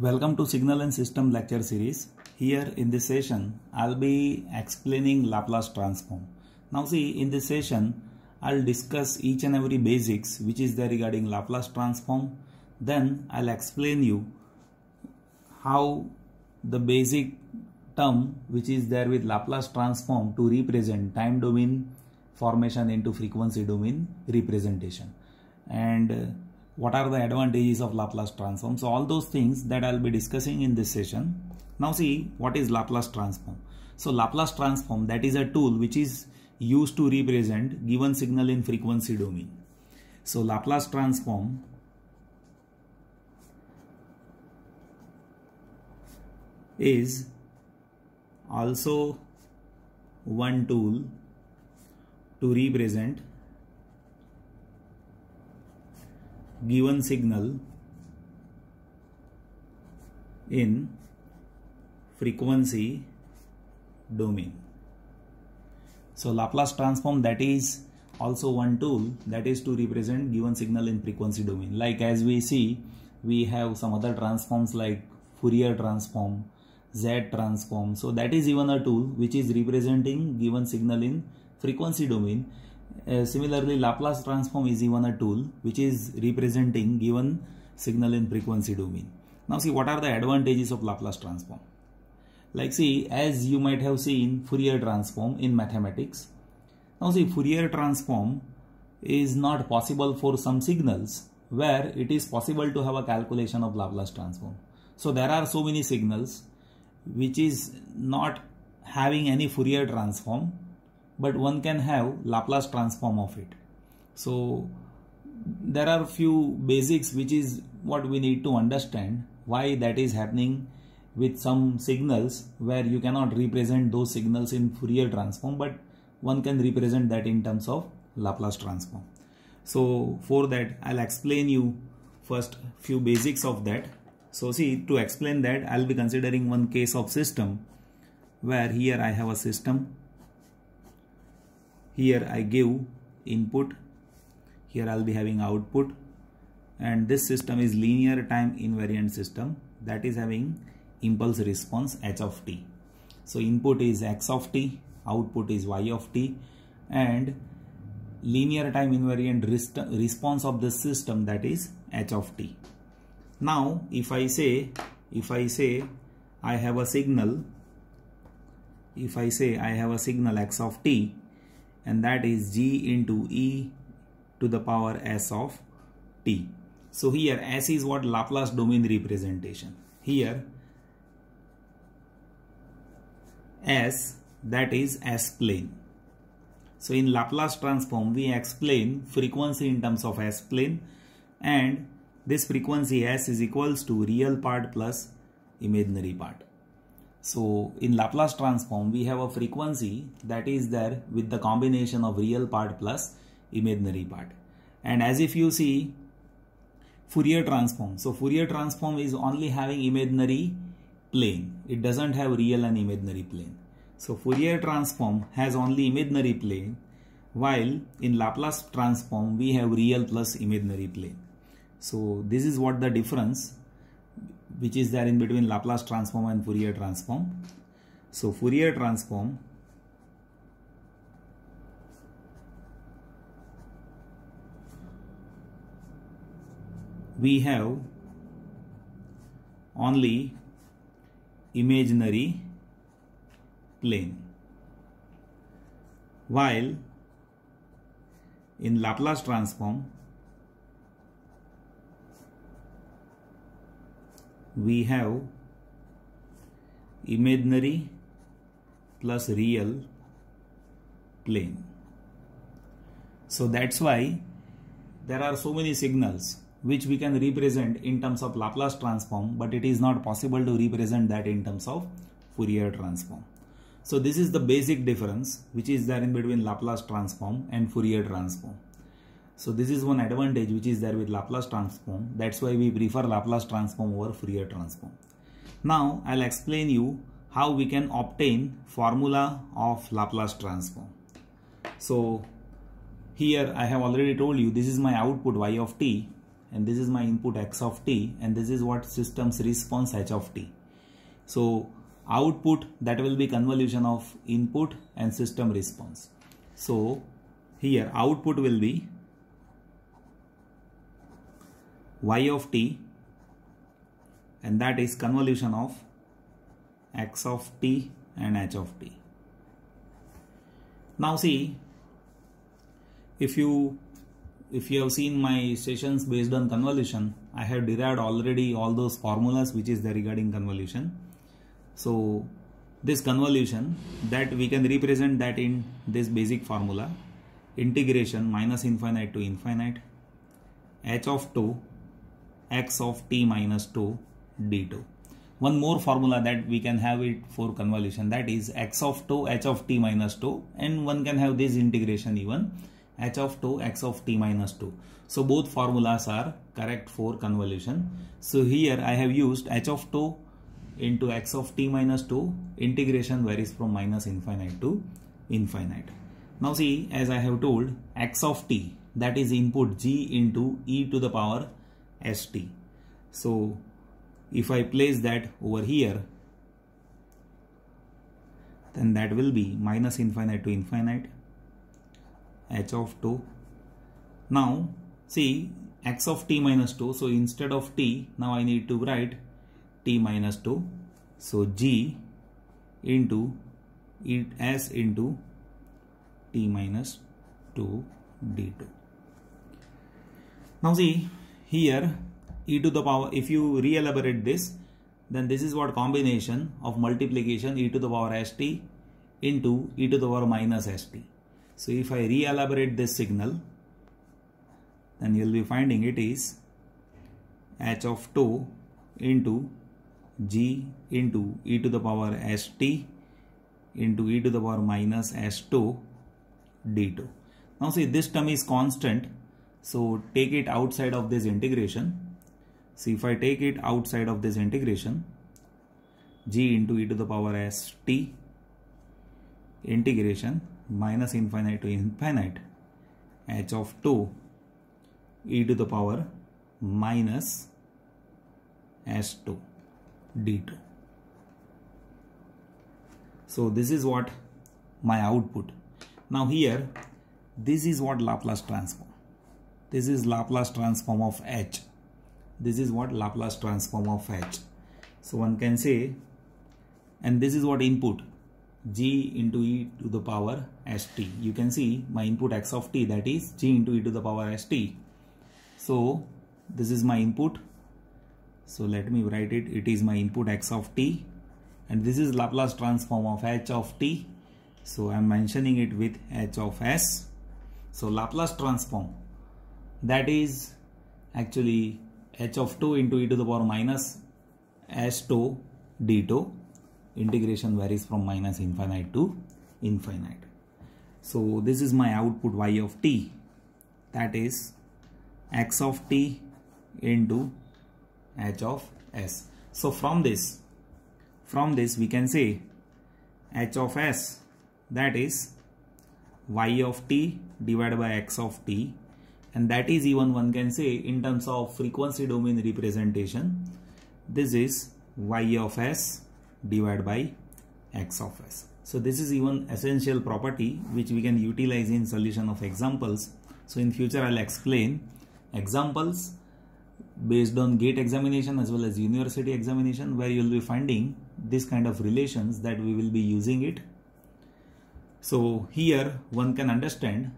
Welcome to Signal and System lecture series. Here in this session, I'll be explaining Laplace transform. Now see, in this session, I'll discuss each and every basics which is there regarding Laplace transform. Then I'll explain you how the basic term which is there with Laplace transform to represent time domain formation into frequency domain representation. And uh, what are the advantages of Laplace transform. So all those things that I'll be discussing in this session. Now see what is Laplace transform. So Laplace transform that is a tool which is used to represent given signal in frequency domain. So Laplace transform is also one tool to represent given signal in frequency domain. So Laplace transform that is also one tool that is to represent given signal in frequency domain. Like as we see, we have some other transforms like Fourier transform, Z transform. So that is even a tool which is representing given signal in frequency domain uh, similarly, Laplace transform is even a tool which is representing given signal in frequency domain. Now see what are the advantages of Laplace transform. Like see as you might have seen Fourier transform in mathematics. Now see Fourier transform is not possible for some signals where it is possible to have a calculation of Laplace transform. So there are so many signals which is not having any Fourier transform but one can have Laplace transform of it. So there are few basics which is what we need to understand why that is happening with some signals where you cannot represent those signals in Fourier transform but one can represent that in terms of Laplace transform. So for that I'll explain you first few basics of that. So see to explain that I'll be considering one case of system where here I have a system here I give input. Here I'll be having output. And this system is linear time invariant system that is having impulse response h of t. So input is x of t output is y of t. And linear time invariant response of the system that is h of t. Now if I say if I say I have a signal if I say I have a signal x of t and that is g into e to the power s of t. So here s is what Laplace domain representation. Here s that is s plane. So in Laplace transform we explain frequency in terms of s plane and this frequency s is equals to real part plus imaginary part. So in Laplace transform, we have a frequency that is there with the combination of real part plus imaginary part. And as if you see Fourier transform. So Fourier transform is only having imaginary plane. It doesn't have real and imaginary plane. So Fourier transform has only imaginary plane while in Laplace transform we have real plus imaginary plane. So this is what the difference which is there in between Laplace transform and Fourier transform. So Fourier transform we have only imaginary plane while in Laplace transform we have imaginary plus real plane. So that's why there are so many signals which we can represent in terms of Laplace transform but it is not possible to represent that in terms of Fourier transform. So this is the basic difference which is there in between Laplace transform and Fourier transform. So this is one advantage which is there with Laplace transform. That's why we prefer Laplace transform over Fourier transform. Now I'll explain you how we can obtain formula of Laplace transform. So here I have already told you this is my output y of t and this is my input x of t and this is what system's response h of t. So output that will be convolution of input and system response. So here output will be y of t and that is convolution of x of t and h of t. Now see if you if you have seen my sessions based on convolution I have derived already all those formulas which is there regarding convolution. So this convolution that we can represent that in this basic formula integration minus infinite to infinite h of 2 x of t minus 2 d2 one more formula that we can have it for convolution that is x of 2 h of t minus 2 and one can have this integration even h of 2 x of t minus 2 so both formulas are correct for convolution. So here i have used h of 2 into x of t minus 2 integration varies from minus infinite to infinite. Now see as i have told x of t that is input g into e to the power st so if I place that over here then that will be minus infinite to infinite h of 2 now see x of t minus 2 so instead of t now I need to write t minus 2 so g into it s into t minus 2 d2 now see here e to the power if you re-elaborate this then this is what combination of multiplication e to the power st into e to the power minus st. So if I re-elaborate this signal then you will be finding it is h of 2 into g into e to the power st into e to the power minus s2 d2. Now see this term is constant so take it outside of this integration See if I take it outside of this integration g into e to the power s t integration minus infinite to infinite h of 2 e to the power minus s2 d2. So this is what my output. Now here this is what Laplace transform. This is Laplace transform of h this is what Laplace transform of h. So one can say, and this is what input g into e to the power st. You can see my input x of t that is g into e to the power st. So this is my input. So let me write it. It is my input x of t and this is Laplace transform of h of t. So I am mentioning it with h of s. So Laplace transform that is actually h of 2 into e to the power minus s2 d2 integration varies from minus infinite to infinite. So this is my output y of t. That is x of t into h of s. So from this from this we can say h of s that is y of t divided by x of t and that is even one can say in terms of frequency domain representation this is y of s divided by x of s. So this is even essential property which we can utilize in solution of examples. So in future i'll explain examples based on gate examination as well as university examination where you'll be finding this kind of relations that we will be using it. So here one can understand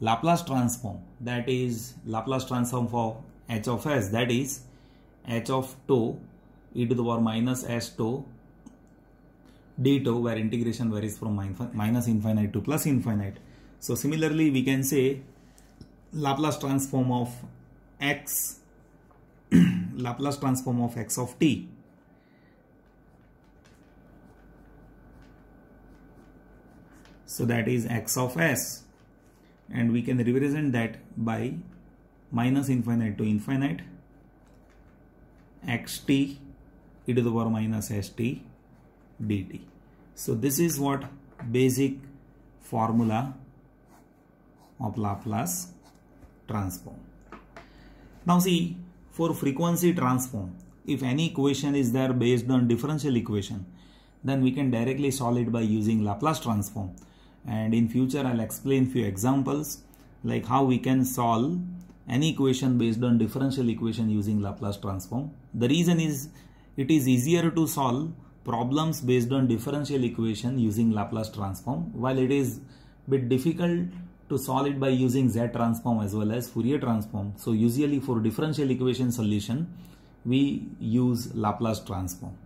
Laplace transform that is Laplace transform for h of s that is h of 2 e to the power minus s2 d2 where integration varies from minus infinite to plus infinite. So similarly we can say Laplace transform of x Laplace transform of x of t so that is x of s and we can represent that by minus infinite to infinite xt e to the power minus st dt. So this is what basic formula of Laplace transform. Now see, for frequency transform, if any equation is there based on differential equation, then we can directly solve it by using Laplace transform. And in future, I'll explain few examples like how we can solve any equation based on differential equation using Laplace transform. The reason is it is easier to solve problems based on differential equation using Laplace transform while it is bit difficult to solve it by using Z transform as well as Fourier transform. So usually for differential equation solution we use Laplace transform.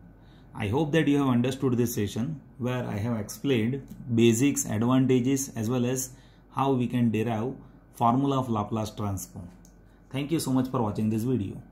I hope that you have understood this session where I have explained basics, advantages as well as how we can derive formula of Laplace transform. Thank you so much for watching this video.